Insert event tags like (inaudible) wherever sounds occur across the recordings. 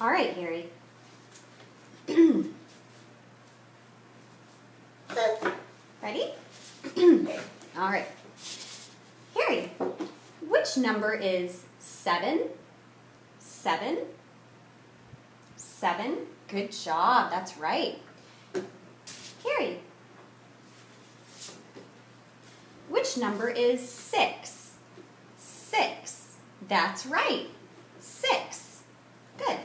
All right, Harry. Ready? (clears throat) All right. Harry, which number is seven? Seven? Seven? Good job. That's right. Harry, which number is six? Six. That's right. Six. Good.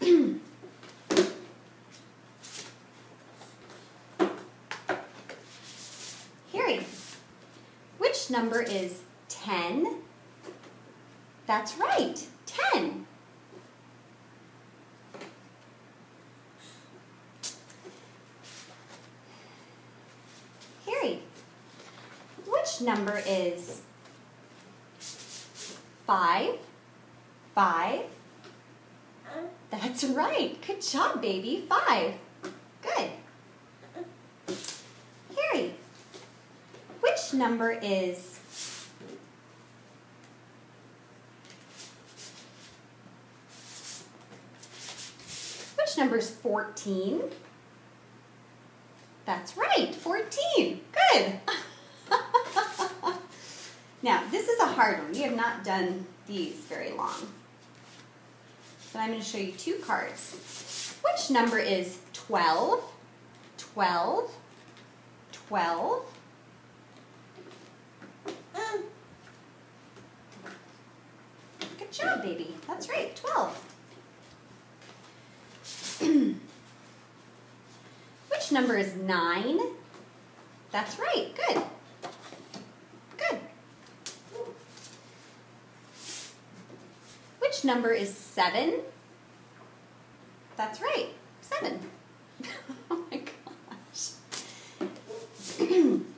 (clears throat) Harry, which number is 10? That's right, 10. Harry, which number is 5? 5? That's right. Good job, baby. 5. Good. Harry, which number is Which number is 14? That's right, 14. Good. (laughs) now, this is a hard one. We have not done these very long. But I'm going to show you two cards. Which number is 12? 12? 12? Good job, baby. That's right, 12. (clears throat) Which number is 9? That's right. Good. number is 7? That's right, 7. (laughs) oh my gosh. (clears throat)